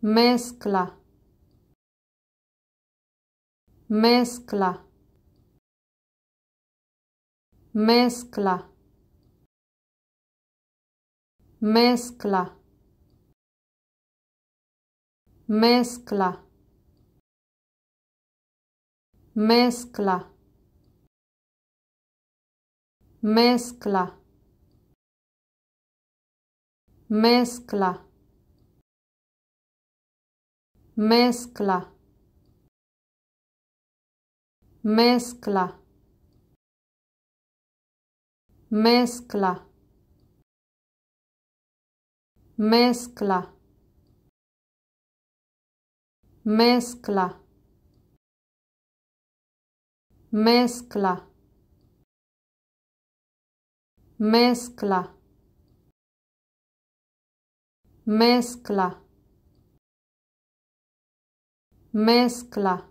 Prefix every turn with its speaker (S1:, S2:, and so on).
S1: mezcla, mezcla, mezcla, mezcla, mezcla, mezcla, mezcla mezcla, mezcla, mezcla, mezcla, mezcla, mezcla, mezcla mezcla